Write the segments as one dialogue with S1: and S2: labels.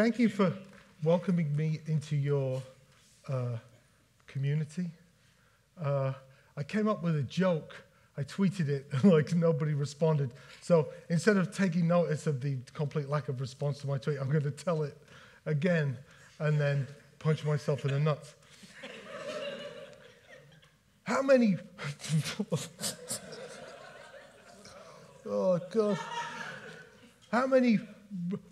S1: thank you for welcoming me into your uh, community. Uh, I came up with a joke. I tweeted it, like nobody responded. So instead of taking notice of the complete lack of response to my tweet, I'm going to tell it again and then punch myself in the nuts. How many? oh, God. How many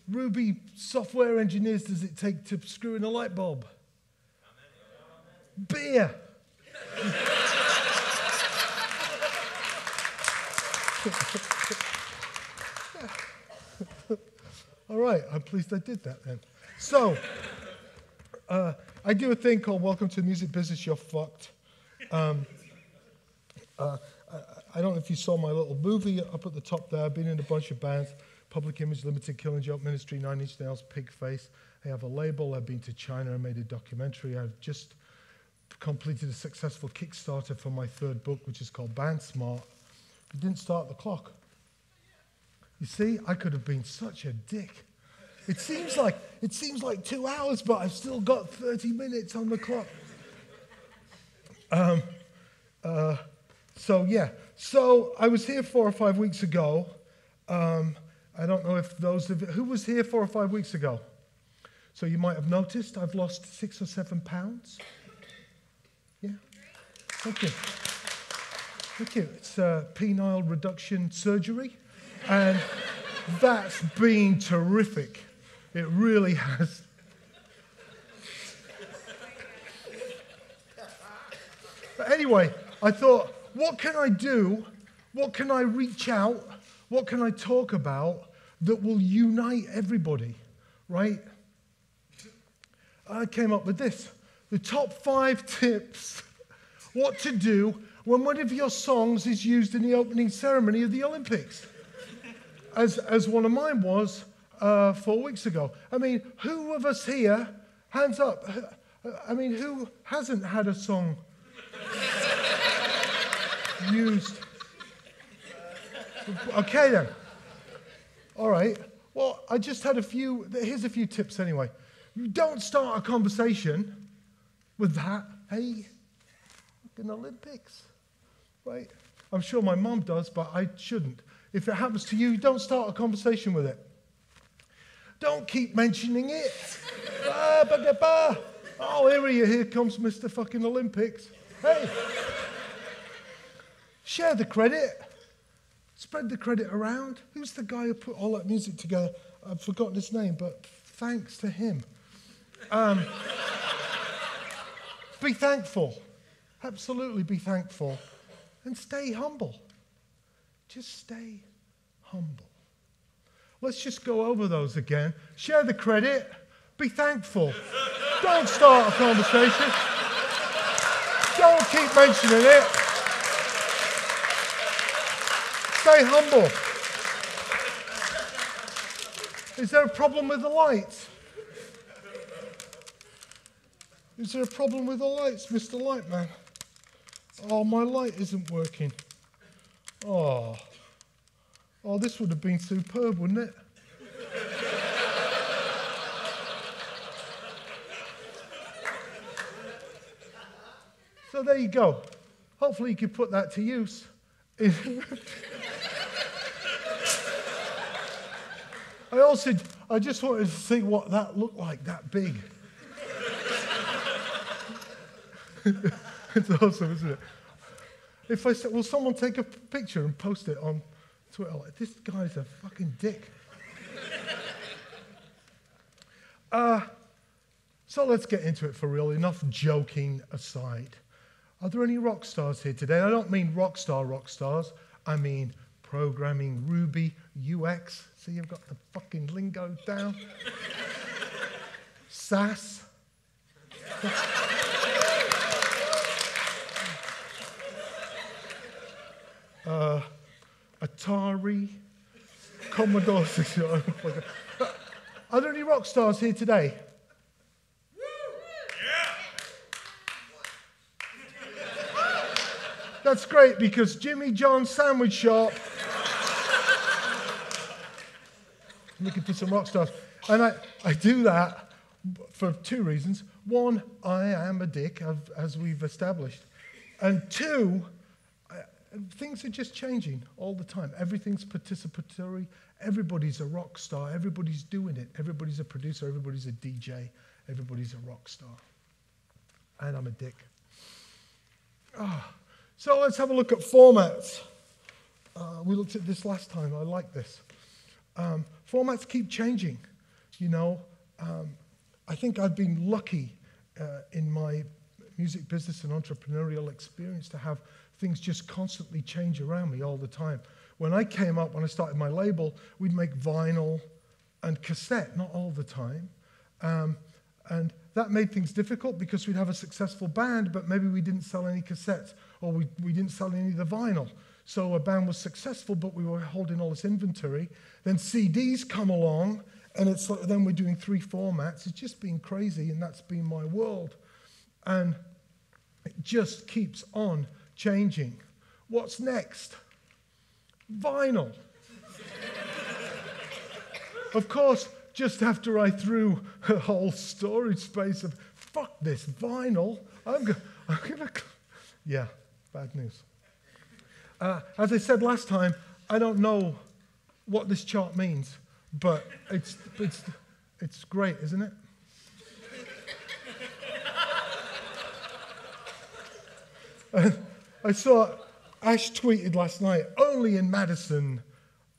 S1: Ruby software engineers does it take to screw in a light bulb? Beer. All right, I'm pleased I did that then. So, uh, I do a thing called Welcome to the Music Business, You're Fucked. Um, uh, I, I, don't know if you saw my little movie up at the top there. I've been in a bunch of bands Public Image Limited, Killing Joke Ministry, Nine Inch Nails, Pigface. I have a label. I've been to China. I made a documentary. I've just completed a successful Kickstarter for my third book, which is called Band Smart. It didn't start the clock. You see, I could have been such a dick. It seems like it seems like two hours, but I've still got 30 minutes on the clock. Um, uh, so yeah, so I was here four or five weeks ago. Um, I don't know if those of you, who was here four or five weeks ago. So you might have noticed I've lost six or seven pounds. Yeah, thank you. Thank you. It's uh, penile reduction surgery, and that's been terrific. It really has. But anyway, I thought, what can I do? What can I reach out? What can I talk about that will unite everybody, right? I came up with this the top five tips what to do when one of your songs is used in the opening ceremony of the Olympics, as, as one of mine was uh, four weeks ago. I mean, who of us here, hands up, I mean, who hasn't had a song used? Okay, then. All right. Well, I just had a few, here's a few tips anyway. You don't start a conversation with that. Hey, in Olympics right? I'm sure my mom does, but I shouldn't. If it happens to you, don't start a conversation with it. Don't keep mentioning it. bah, bah, bah, oh, here he Here comes Mr. fucking Olympics. Hey. Share the credit. Spread the credit around. Who's the guy who put all that music together? I've forgotten his name, but thanks to him. Um, be thankful. Absolutely be thankful and stay humble. Just stay humble. Let's just go over those again. Share the credit. Be thankful. Don't start a conversation. Don't keep mentioning it. Stay humble. Is there a problem with the lights? Is there a problem with the lights, Mr. Lightman? Oh, my light isn't working. Oh. Oh, this would have been superb, wouldn't it? so there you go. Hopefully, you can put that to use. I also, I just wanted to see what that looked like, that big. it's awesome, isn't it? If I said, will someone take a picture and post it on Twitter? Like, this guy's a fucking dick. uh, so let's get into it for real. Enough joking aside. Are there any rock stars here today? I don't mean rock star rock stars. I mean programming Ruby, UX. See, you've got the fucking lingo down. SAS. uh, Atari, Commodore 64. Are there any rock stars here today? That's great because Jimmy John's Sandwich Shop. Looking for some rock stars. And I, I do that for two reasons. One, I am a dick, as we've established. And two, things are just changing all the time. Everything's participatory. Everybody's a rock star. Everybody's doing it. Everybody's a producer. Everybody's a DJ. Everybody's a rock star. And I'm a dick. Oh. So let's have a look at formats. Uh, we looked at this last time. I like this. Um, formats keep changing. You know, um, I think I've been lucky uh, in my music business and entrepreneurial experience to have things just constantly change around me all the time. When I came up, when I started my label, we'd make vinyl and cassette, not all the time. Um, and that made things difficult because we'd have a successful band, but maybe we didn't sell any cassettes or we, we didn't sell any of the vinyl. So a band was successful, but we were holding all this inventory. Then CDs come along, and it's like, then we're doing three formats. It's just been crazy, and that's been my world. And it just keeps on changing. What's next? Vinyl. of course, just after I threw a whole storage space of fuck this vinyl, I'm, go- I'm gonna, yeah, bad news. Uh, as I said last time, I don't know what this chart means, but it's, it's, it's great, isn't it? I saw Ash tweeted last night, only in Madison,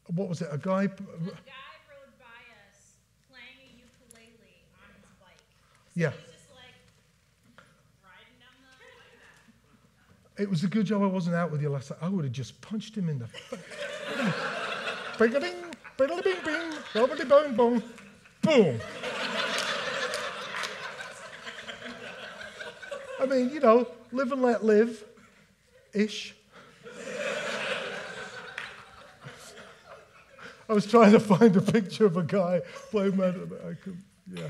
S1: what was it, a guy?
S2: A guy rode by us playing a ukulele on his bike. So
S1: Yeah.
S2: He's just like riding down the.
S1: It was a good job I wasn't out with you last night. I would have just punched him in the face. Bing-a-ding, biddle-bing-bing, bobbity-bong-bong, boom. I mean, you know, live and let live, ish. I was trying to find a picture of a guy playing Madden. I could, yeah.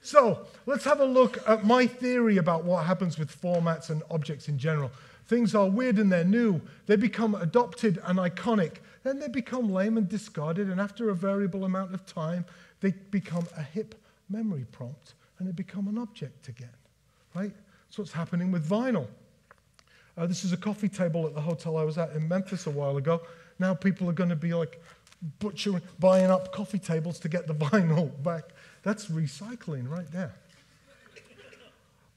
S1: So let's have a look at my theory about what happens with formats and objects in general. Things are weird and they're new. They become adopted and iconic. Then they become lame and discarded. And after a variable amount of time, they become a hip memory prompt and they become an object again. Right? That's what's happening with vinyl. Uh, this is a coffee table at the hotel I was at in Memphis a while ago. Now people are going to be like butchering, buying up coffee tables to get the vinyl back. That's recycling right there.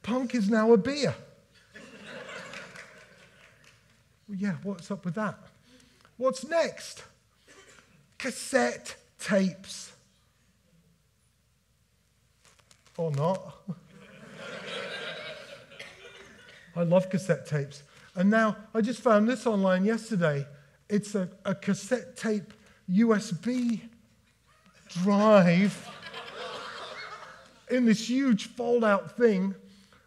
S1: Punk is now a beer. Well, yeah, what's up with that? What's next? Cassette tapes. Or not. I love cassette tapes. And now I just found this online yesterday. It's a, a cassette tape USB drive in this huge fold out thing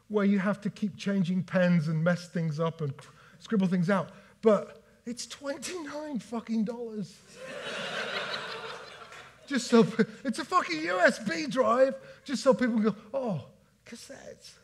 S1: where you have to keep changing pens and mess things up and scribble things out. But it's 29 fucking dollars. just so it's a fucking USB drive, just so people go, oh, cassettes.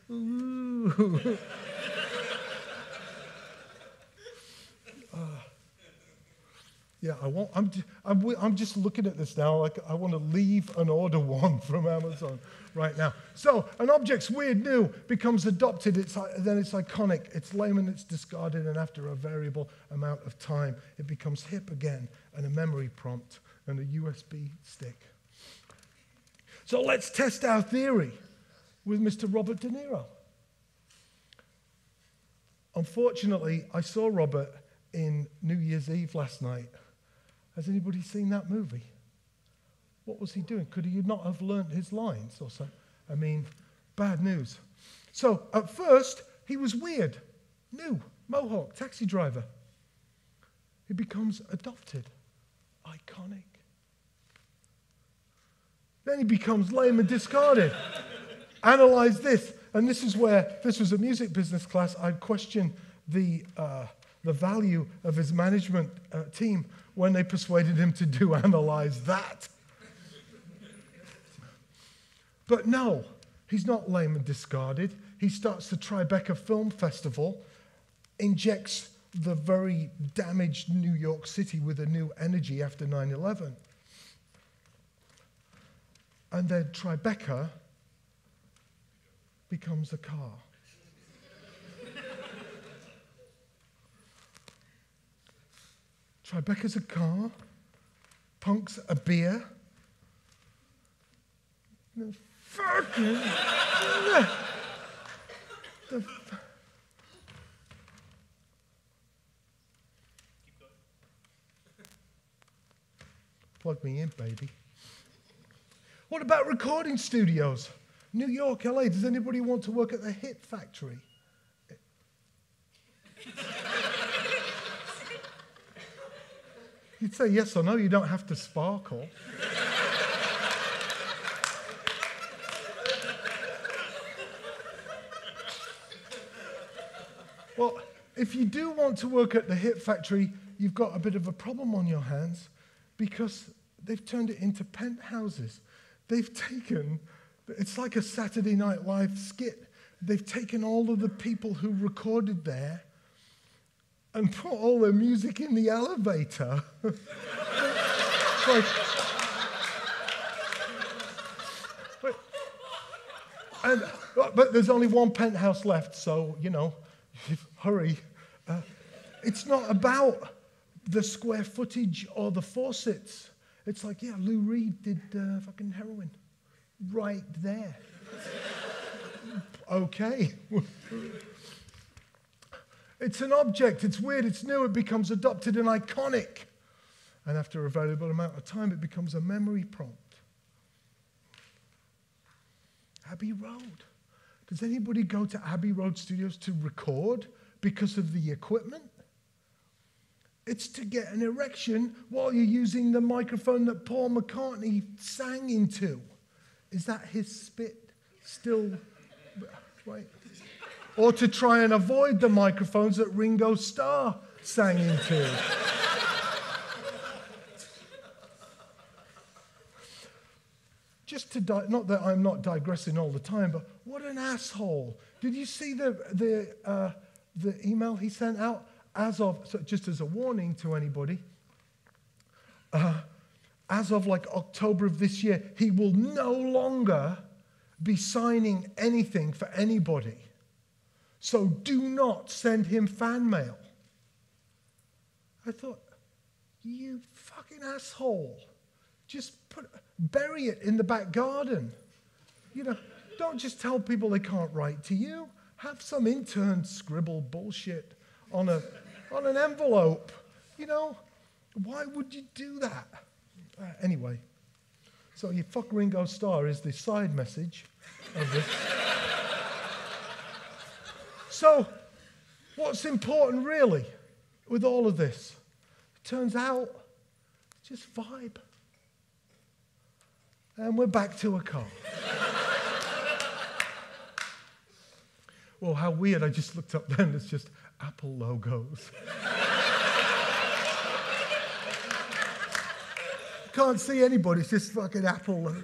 S1: Yeah, I want, I'm, I'm, I'm just looking at this now. Like, I want to leave and order one from Amazon right now. So, an object's weird new becomes adopted, it's, then it's iconic, it's lame and it's discarded, and after a variable amount of time, it becomes hip again, and a memory prompt, and a USB stick. So, let's test our theory with Mr. Robert De Niro. Unfortunately, I saw Robert in New Year's Eve last night. Has anybody seen that movie? What was he doing? Could he not have learnt his lines or something? I mean, bad news. So at first, he was weird, new, mohawk, taxi driver. He becomes adopted, iconic. Then he becomes lame and discarded. Analyze this. And this is where, this was a music business class, I'd question the, uh, the value of his management uh, team when they persuaded him to do analyze that. But no, he's not lame and discarded. He starts the Tribeca Film Festival, injects the very damaged New York City with a new energy after 9 11. and then Tribeca becomes a car. Tribeca's a car, Punk's a beer. The fucking. the, the, Plug me in, baby. What about recording studios? New York, LA. Does anybody want to work at the Hit Factory? You'd say yes or no, you don't have to sparkle. well, if you do want to work at the Hit Factory, you've got a bit of a problem on your hands because they've turned it into penthouses. They've taken, it's like a Saturday Night Live skit. They've taken all of the people who recorded there and put all the music in the elevator. like, but, and, but there's only one penthouse left, so, you know, hurry. Uh, it's not about the square footage or the faucets. It's like, yeah, Lou Reed did uh, fucking heroin right there. okay. it's an object, it's weird, it's new, it becomes adopted and iconic. And after a valuable amount of time, it becomes a memory prompt. Abbey Road. Does anybody go to Abbey Road Studios to record because of the equipment? It's to get an erection while you're using the microphone that Paul McCartney sang into. Is that his spit still? Right. Or to try and avoid the microphones that Ringo Starr sang into. Just to, di- not that I'm not digressing all the time, but what an asshole. Did you see the, the, uh, the email he sent out? as of, so just as a warning to anybody, uh, as of like October of this year, he will no longer be signing anything for anybody. So do not send him fan mail. I thought, you fucking asshole. Just put, bury it in the back garden. You know, don't just tell people they can't write to you. Have some intern scribble bullshit on, a, on an envelope. You know, why would you do that? Uh, anyway, so you fuck Ringo Starr is the side message of this. So, what's important really with all of this? It turns out, just vibe. And we're back to a car. well, how weird. I just looked up then, it's just Apple logos. Can't see anybody, it's just fucking Apple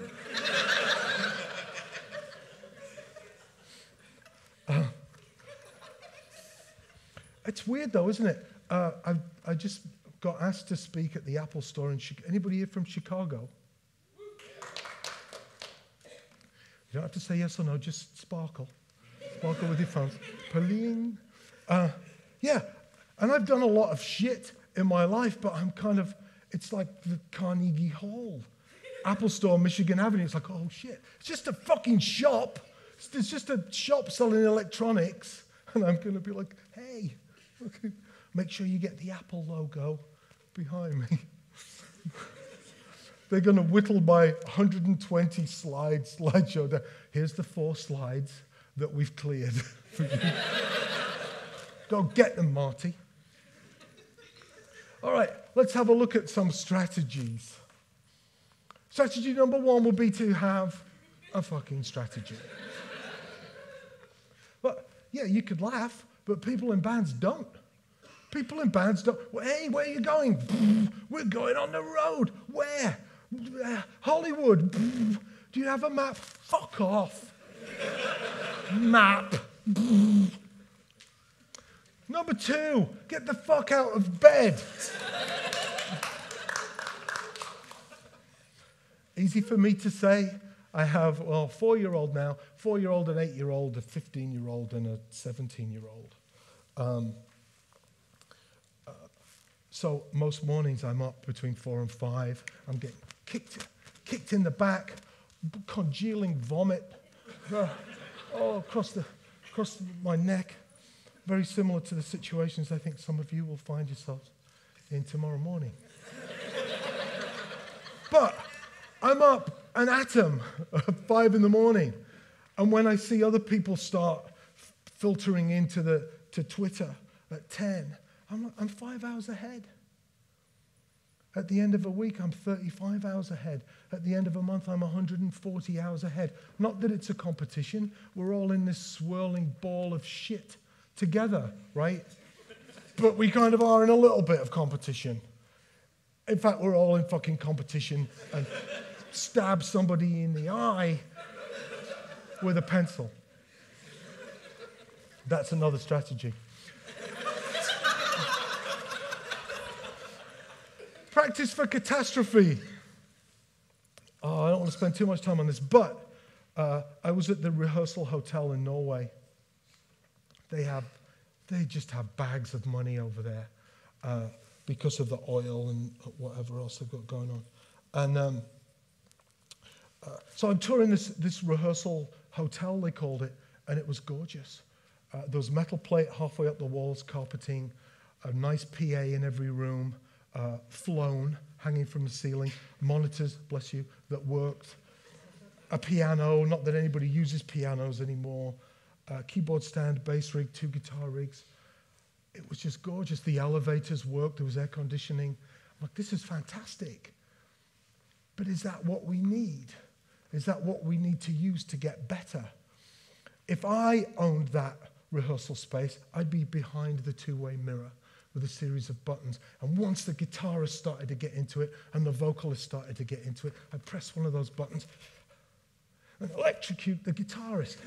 S1: it's weird though, isn't it? Uh, I, I just got asked to speak at the Apple store in Chicago. Anybody here from Chicago? You don't have to say yes or no, just sparkle. Sparkle with your phones. Pauline. Uh, yeah, and I've done a lot of shit in my life, but I'm kind of, it's like the Carnegie Hall, Apple Store, Michigan Avenue. It's like, oh shit, it's just a fucking shop. It's just a shop selling electronics. And I'm going to be like, hey, okay, make sure you get the Apple logo behind me. They're going to whittle my 120 slide slideshow down. Here's the four slides that we've cleared for you. Go get them, Marty. All right, let's have a look at some strategies. Strategy number one would be to have a fucking strategy. but yeah, you could laugh, but people in bands don't. People in bands don't. Hey, where are you going? We're going on the road. Where? Uh, Hollywood. Do you have a map? Fuck off. map. Number two, get the fuck out of bed. Easy for me to say. I have, well, four year old now, four year old, an eight year old, a 15 year old, and a 17 year old. Um, uh, so most mornings I'm up between four and five. I'm getting kicked, kicked in the back, congealing vomit uh, all across, the, across my neck. Very similar to the situations I think some of you will find yourselves in tomorrow morning. but I'm up an atom at five in the morning. And when I see other people start f- filtering into the, to Twitter at 10, I'm, I'm five hours ahead. At the end of a week, I'm 35 hours ahead. At the end of a month, I'm 140 hours ahead. Not that it's a competition. We're all in this swirling ball of shit together, right? but we kind of are in a little bit of competition. In fact, we're all in fucking competition and stab somebody in the eye with a pencil. That's another strategy. Practice for catastrophe. Oh, I don't want to spend too much time on this, but uh, I was at the rehearsal hotel in Norway. They have, they just have bags of money over there uh, because of the oil and whatever else they've got going on. And um, uh, so I'm touring this, this rehearsal hotel, they called it, and it was gorgeous. Uh, there was metal plate halfway up the walls, carpeting, a nice PA in every room, uh, flown hanging from the ceiling, monitors, bless you, that worked, a piano, not that anybody uses pianos anymore, a keyboard stand, bass rig, two guitar rigs. It was just gorgeous. The elevators worked, there was air conditioning. I'm like, this is fantastic. But is that what we need? Is that what we need to use to get better? If I owned that rehearsal space, I'd be behind the two way mirror with a series of buttons. And once the guitarist started to get into it and the vocalist started to get into it, I'd press one of those buttons and electrocute the guitarist.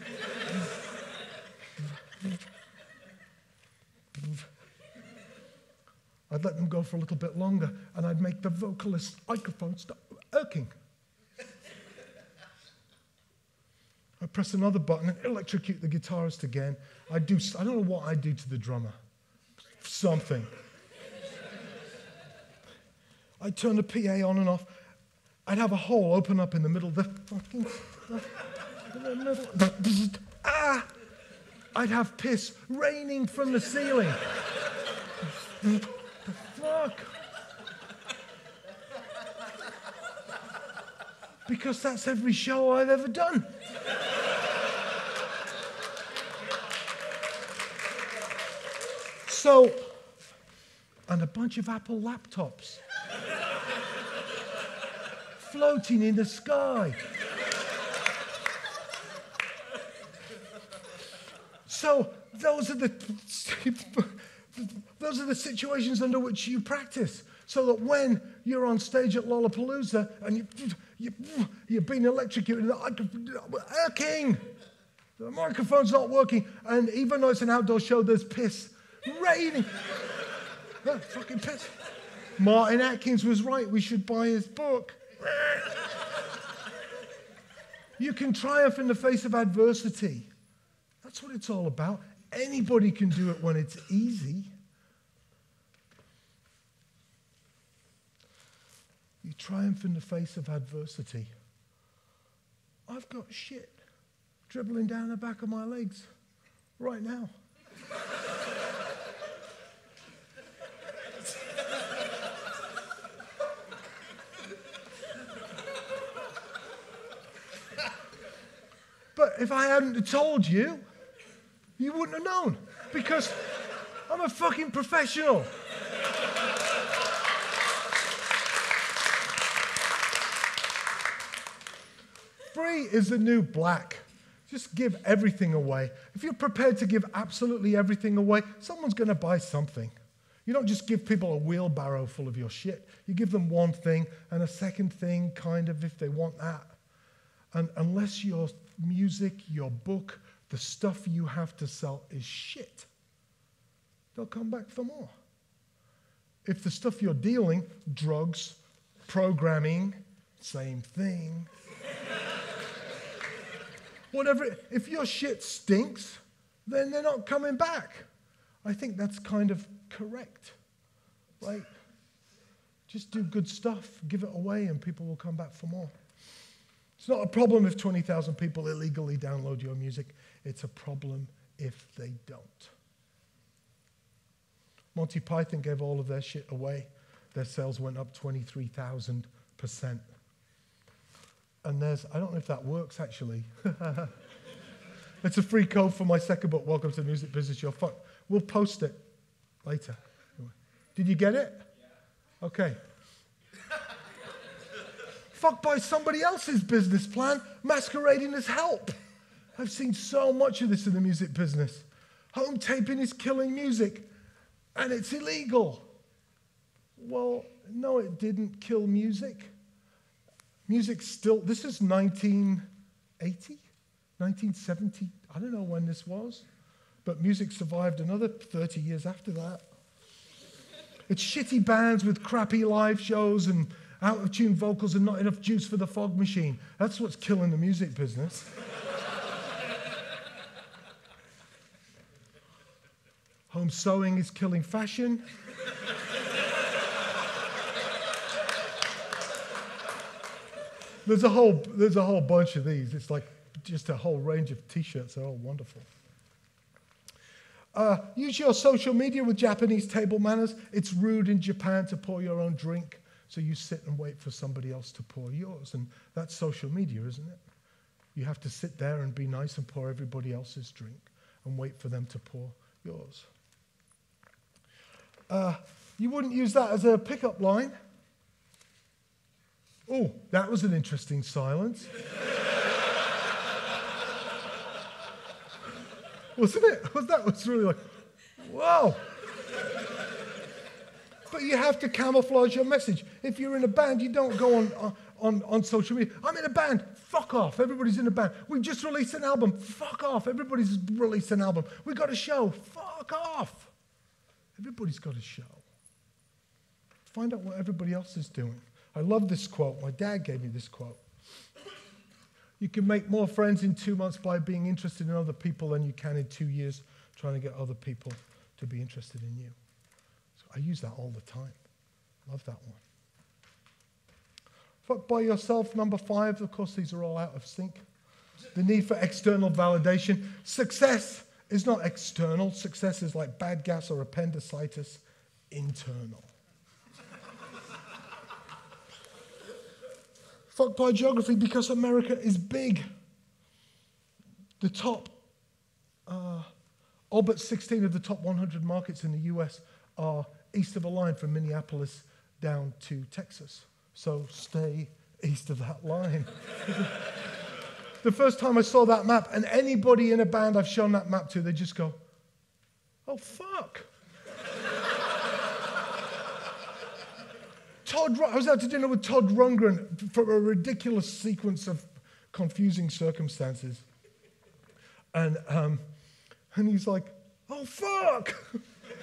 S1: I'd let them go for a little bit longer and I'd make the vocalist's microphone stop irking. I press another button and electrocute the guitarist again. I do, I don't know what I do to the drummer. Something. I'd turn the PA on and off. I'd have a hole open up in the middle of the fucking. The middle. Ah! I'd have piss raining from the ceiling. the fuck? Because that's every show I've ever done. So, and a bunch of Apple laptops floating in the sky. So, those are the those are the situations under which you practice, so that when you're on stage at Lollapalooza and you, you, you're being electrocuted, irking, the microphone's not working, and even though it's an outdoor show, there's piss raining. oh, fucking piss. Martin Atkins was right. We should buy his book. you can triumph in the face of adversity. That's what it's all about. Anybody can do it when it's easy. You triumph in the face of adversity. I've got shit dribbling down the back of my legs right now. but if I hadn't told you, you wouldn't have known because I'm a fucking professional. Free is the new black. Just give everything away. If you're prepared to give absolutely everything away, someone's going to buy something. You don't just give people a wheelbarrow full of your shit. You give them one thing and a second thing, kind of, if they want that. And unless your music, your book, the stuff you have to sell is shit, they'll come back for more. If the stuff you're dealing, drugs, programming, same thing. Whatever, if your shit stinks, then they're not coming back. I think that's kind of correct, right? Just do good stuff, give it away, and people will come back for more. It's not a problem if 20,000 people illegally download your music, it's a problem if they don't. Monty Python gave all of their shit away. Their sales went up 23,000%. And there's, I don't know if that works actually. it's a free code for my second book, Welcome to the Music Business You're Fucked. We'll post it later. Did you get it? Okay. Fucked by somebody else's business plan masquerading as help. I've seen so much of this in the music business. Home taping is killing music, and it's illegal. Well, no, it didn't kill music. Music still, this is 1980, 1970, I don't know when this was, but music survived another 30 years after that. It's shitty bands with crappy live shows and out of tune vocals and not enough juice for the fog machine. That's what's killing the music business. Home sewing is killing fashion. There's a whole there's a whole bunch of these. It's like just a whole range of t-shirts. They're all wonderful. Uh, use your social media with Japanese table manners. It's rude in Japan to pour your own drink, so you sit and wait for somebody else to pour yours. And that's social media, isn't it? You have to sit there and be nice and pour everybody else's drink and wait for them to pour yours. Uh, you wouldn't use that as a pickup line. Oh, that was an interesting silence. Wasn't it? That was really like, wow. But you have to camouflage your message. If you're in a band, you don't go on, uh, on, on social media. I'm in a band. Fuck off. Everybody's in a band. We just released an album. Fuck off. Everybody's released an album. We got a show. Fuck off. Everybody's got a show. Find out what everybody else is doing. I love this quote. My dad gave me this quote. You can make more friends in two months by being interested in other people than you can in two years trying to get other people to be interested in you. So I use that all the time. Love that one. Fuck by yourself, number five. Of course, these are all out of sync. The need for external validation. Success is not external, success is like bad gas or appendicitis, internal. Fuck by geography because America is big. The top, uh, all but 16 of the top 100 markets in the US are east of a line from Minneapolis down to Texas. So stay east of that line. the first time I saw that map, and anybody in a band I've shown that map to, they just go, oh, fuck. Todd, I was out to dinner with Todd Rundgren for a ridiculous sequence of confusing circumstances. And, um, and he's like, oh, fuck.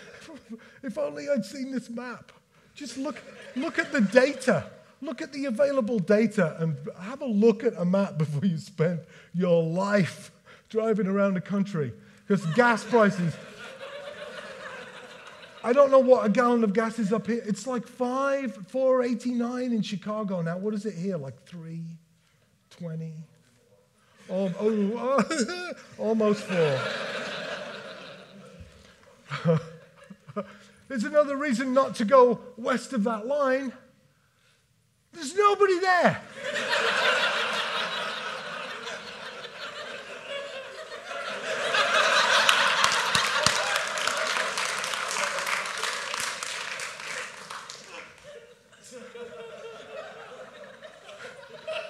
S1: if only I'd seen this map. Just look, look at the data. Look at the available data and have a look at a map before you spend your life driving around the country. Because gas prices I don't know what a gallon of gas is up here. It's like five, four eighty nine in Chicago now. What is it here? Like three twenty. Oh, oh, almost four. There's another reason not to go west of that line. There's nobody there.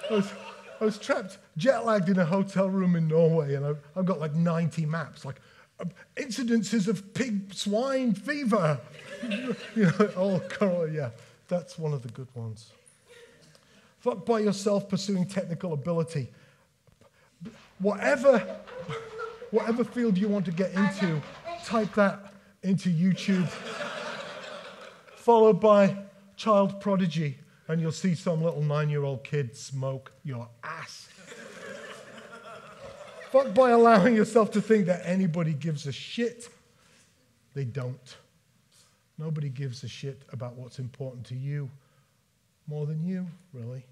S1: I was, I was trapped, jet lagged in a hotel room in Norway, and I've, I've got like 90 maps, like uh, incidences of pig swine fever. you know, oh, yeah, that's one of the good ones. Fuck by yourself pursuing technical ability. Whatever, whatever field you want to get into, type that into YouTube, followed by child prodigy and you'll see some little nine year old kid smoke your ass. Fuck by allowing yourself to think that anybody gives a shit. They don't. Nobody gives a shit about what's important to you more than you, really.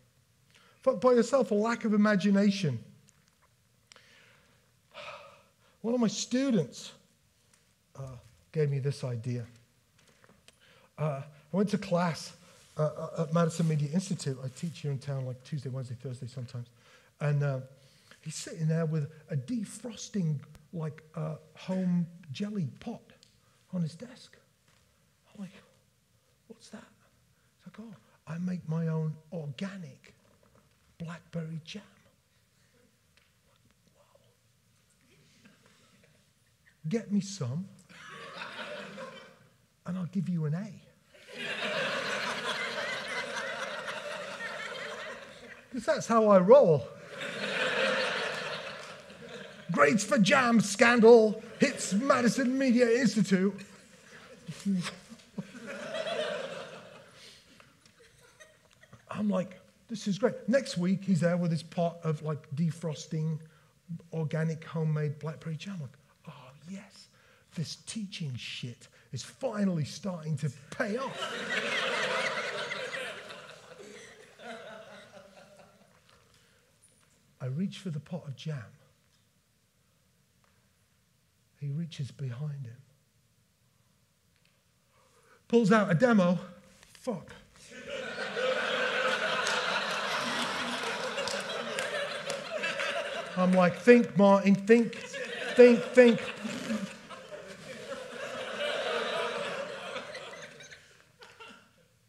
S1: Fuck by yourself a lack of imagination. One of my students uh, gave me this idea. Uh, I went to class uh, uh, at Madison Media Institute. I teach here in town like Tuesday, Wednesday, Thursday sometimes. And uh, he's sitting there with a defrosting, like uh, home jelly pot on his desk. I'm like, what's that? He's like, oh, I make my own organic blackberry jam. Wow. Get me some, and I'll give you an A. Because that's how I roll. Grades for jam scandal hits Madison Media Institute. I'm like, this is great. Next week, he's there with his pot of like defrosting organic homemade blackberry jam. Like, oh, yes, this teaching shit is finally starting to pay off. I reach for the pot of jam. He reaches behind him, pulls out a demo. Fuck. I'm like, think, Martin, think, think, think.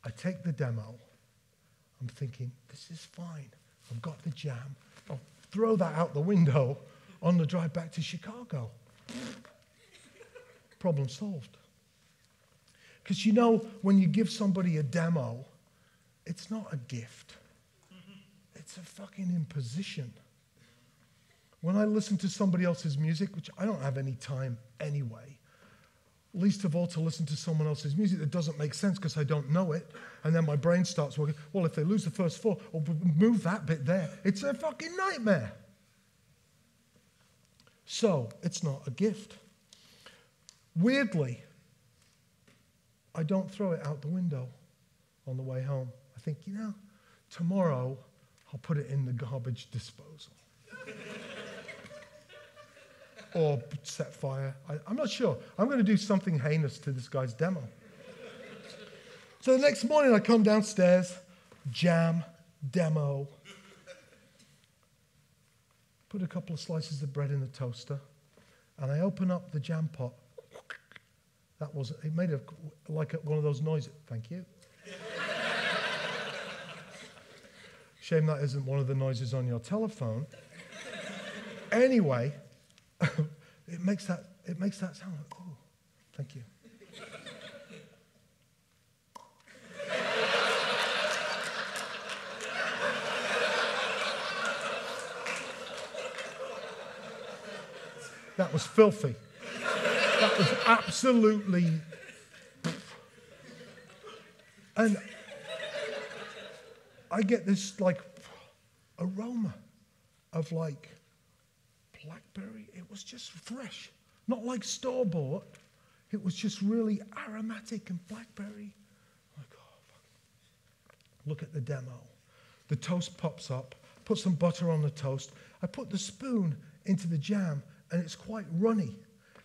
S1: I take the demo. I'm thinking, this is fine. I've got the jam. I'll throw that out the window on the drive back to Chicago. Problem solved. Because you know, when you give somebody a demo, it's not a gift, it's a fucking imposition. When I listen to somebody else's music, which I don't have any time anyway, least of all to listen to someone else's music that doesn't make sense because I don't know it, and then my brain starts working. Well, if they lose the first four, oh, or move that bit there, it's a fucking nightmare. So it's not a gift. Weirdly, I don't throw it out the window on the way home. I think, you know, tomorrow I'll put it in the garbage disposal. or set fire. I, am not sure. I'm going to do something heinous to this guy's demo. so the next morning, I come downstairs, jam, demo, put a couple of slices of bread in the toaster, and I open up the jam pot. That was, it made a, like a, one of those noises. Thank you. Shame that isn't one of the noises on your telephone. Anyway, it makes that it makes that sound like, oh, thank you. That was filthy. That was absolutely. And I get this like aroma of like blackberry. Was just fresh, not like store bought. It was just really aromatic and blackberry. Like, oh, fuck. Look at the demo. The toast pops up. Put some butter on the toast. I put the spoon into the jam, and it's quite runny.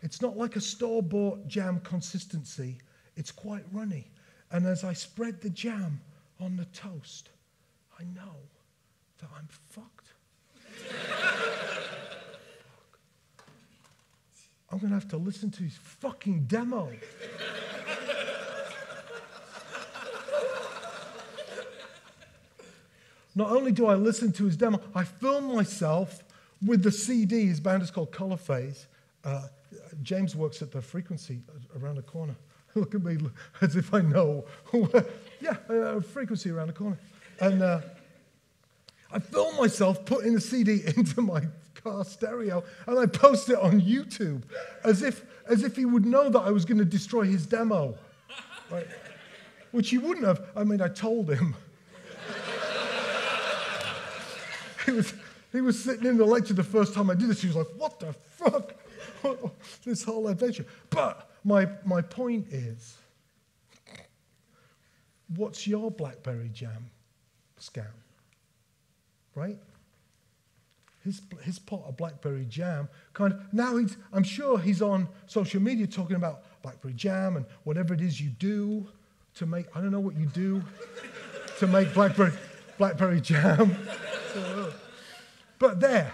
S1: It's not like a store bought jam consistency, it's quite runny. And as I spread the jam on the toast, I know that I'm fucked. I'm to have to listen to his fucking demo. Not only do I listen to his demo, I film myself with the CD. His band is called Color Phase. Uh, James works at the frequency around the corner. Look at me as if I know. yeah, uh, frequency around the corner. And uh, I film myself putting the CD into my car stereo and I post it on YouTube as if, as if he would know that I was going to destroy his demo. Right? Which he wouldn't have. I mean, I told him. it was, he was sitting in the lecture the first time I did this. He was like, What the fuck? this whole adventure. But my, my point is what's your Blackberry Jam scam? Right? His, his pot of Blackberry Jam kind of, now he's, I'm sure he's on social media talking about Blackberry Jam and whatever it is you do to make, I don't know what you do to make Blackberry, Blackberry Jam. but there,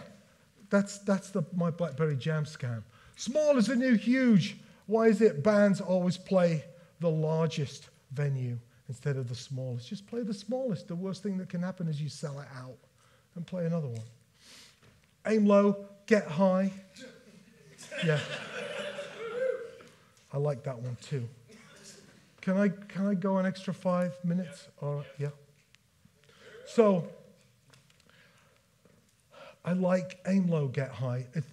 S1: that's, that's the, my Blackberry Jam scam. Small is the new huge. Why is it bands always play the largest venue instead of the smallest? Just play the smallest. The worst thing that can happen is you sell it out and play another one. Aim low, get high. Yeah. I like that one too. Can I, can I go an extra five minutes? Yeah. So, I like aim low, get high. It,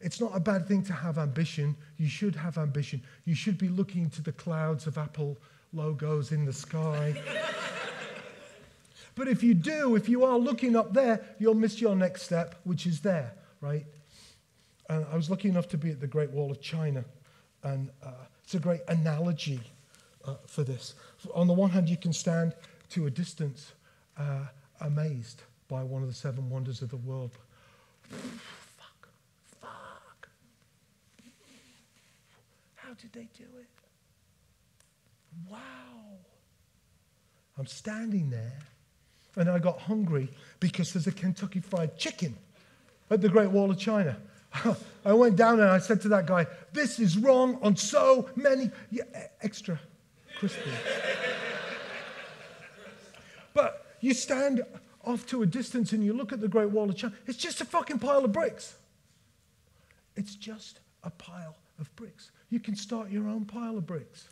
S1: it's not a bad thing to have ambition. You should have ambition. You should be looking to the clouds of Apple logos in the sky. But if you do, if you are looking up there, you'll miss your next step, which is there, right? And I was lucky enough to be at the Great Wall of China, and uh, it's a great analogy uh, for this. On the one hand, you can stand to a distance uh, amazed by one of the seven wonders of the world. fuck, fuck. How did they do it? Wow. I'm standing there and I got hungry because there's a Kentucky Fried Chicken at the Great Wall of China. I went down and I said to that guy, This is wrong on so many. Yeah, extra crispy. but you stand off to a distance and you look at the Great Wall of China, it's just a fucking pile of bricks. It's just a pile of bricks. You can start your own pile of bricks.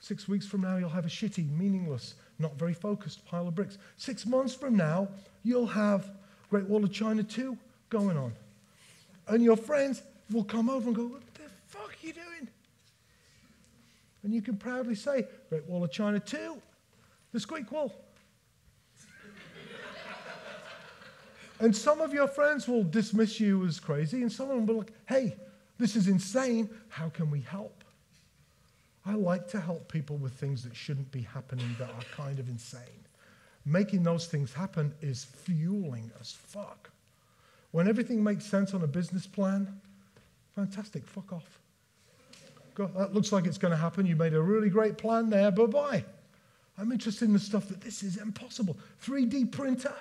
S1: Six weeks from now, you'll have a shitty, meaningless, not very focused pile of bricks. Six months from now, you'll have Great Wall of China 2 going on. And your friends will come over and go, What the fuck are you doing? And you can proudly say, Great Wall of China 2, the squeak wall. and some of your friends will dismiss you as crazy, and some of them will be like, Hey, this is insane. How can we help? I like to help people with things that shouldn't be happening that are kind of insane. Making those things happen is fueling as fuck. When everything makes sense on a business plan, fantastic, fuck off. Go, that looks like it's going to happen. You made a really great plan there, bye bye. I'm interested in the stuff that this is impossible. 3D printer.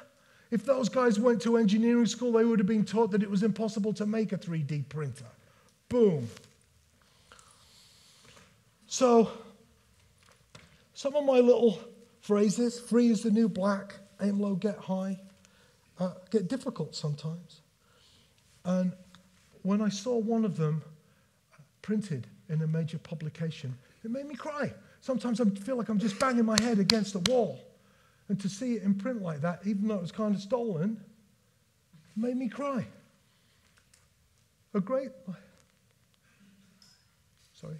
S1: If those guys went to engineering school, they would have been taught that it was impossible to make a 3D printer. Boom. So, some of my little phrases free is the new black, aim low, get high uh, get difficult sometimes. And when I saw one of them printed in a major publication, it made me cry. Sometimes I feel like I'm just banging my head against a wall. And to see it in print like that, even though it was kind of stolen, made me cry. A great sorry.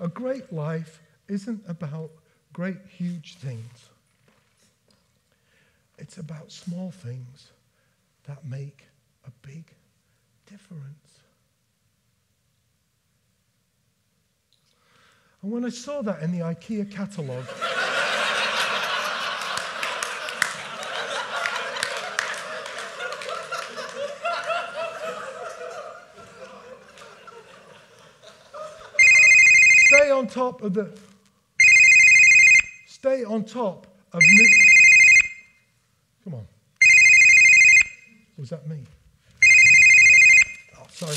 S1: A great life isn't about great, huge things. It's about small things that make a big difference. And when I saw that in the IKEA catalogue, stay on top of the stay on top of come on. Was that me? Oh sorry.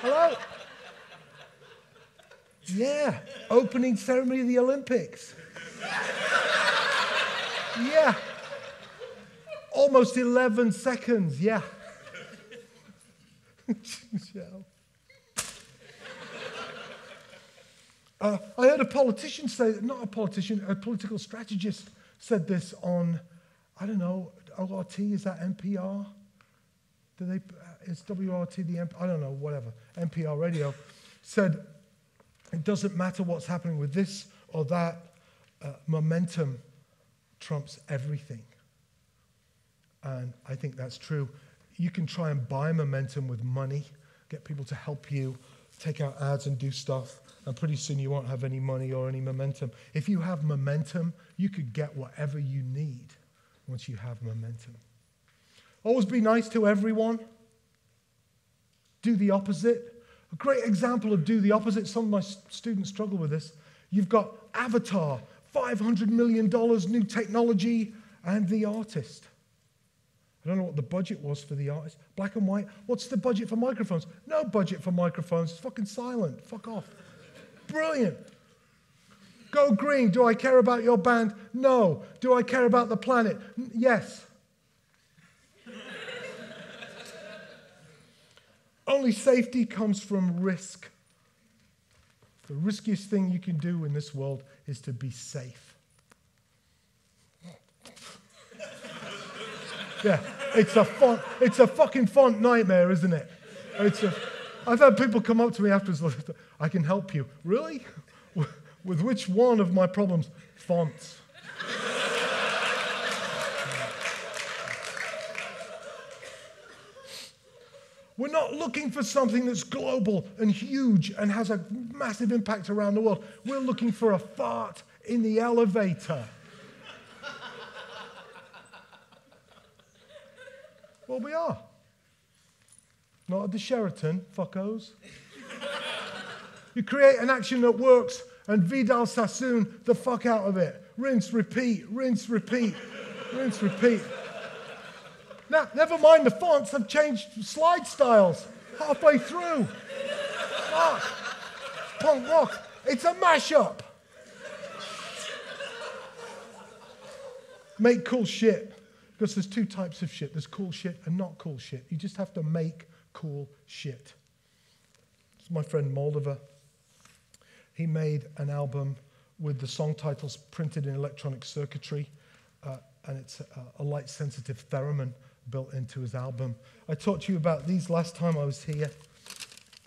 S1: Hello? Yeah opening ceremony of the olympics. Yeah. Almost 11 seconds yeah. Michelle. Uh, I heard a politician say, not a politician, a political strategist said this on, I don't know, ORT, is that NPR? Do they, uh, is WRT the, MP, I don't know, whatever, NPR radio, said it doesn't matter what's happening with this or that, uh, momentum trumps everything. And I think that's true. You can try and buy momentum with money, get people to help you, take out ads and do stuff, and pretty soon you won't have any money or any momentum. If you have momentum, you could get whatever you need once you have momentum. Always be nice to everyone. Do the opposite. A great example of do the opposite, some of my students struggle with this. You've got Avatar, $500 million, new technology, and the artist. I don't know what the budget was for the artist. Black and white. What's the budget for microphones? No budget for microphones. It's fucking silent. Fuck off. Brilliant. Go green. Do I care about your band? No. Do I care about the planet? Yes. Only safety comes from risk. The riskiest thing you can do in this world is to be safe. Yeah, it's a font, it's a fucking font nightmare, isn't it? It's a, I've had people come up to me afterwards, I can help you. Really? With which one of my problems? Fonts. We're not looking for something that's global and huge and has a massive impact around the world. We're looking for a fart in the elevator. well, we are. Not at the Sheraton, fuckos. you create an action that works and Vidal Sassoon the fuck out of it. Rinse, repeat, rinse, repeat, rinse, repeat. Now, never mind the fonts I've changed slide styles halfway through. Fuck. Punk rock. It's a mashup. Make cool shit. Because there's two types of shit there's cool shit and not cool shit. You just have to make cool shit. It's my friend Moldover. He made an album with the song titles printed in electronic circuitry, uh, and it's a, a light sensitive theremin built into his album. I talked to you about these last time I was here.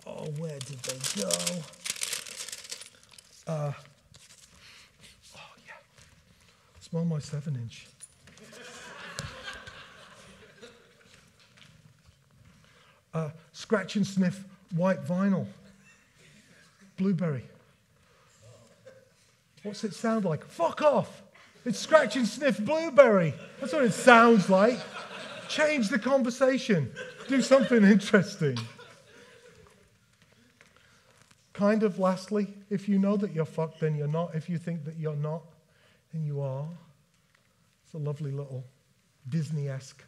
S1: Oh, where did they go? Uh, oh, yeah. Smell my seven inch. Uh, scratch and sniff white vinyl. Blueberry. What's it sound like? Fuck off! It's scratch and sniff blueberry. That's what it sounds like. Change the conversation. Do something interesting. Kind of lastly, if you know that you're fucked, then you're not. If you think that you're not, then you are. It's a lovely little Disney esque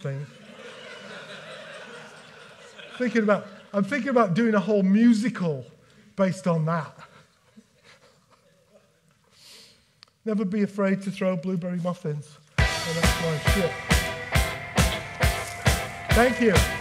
S1: thing. Thinking about, I'm thinking about doing a whole musical based on that. Never be afraid to throw blueberry muffins. Oh, that's my shit. Thank you.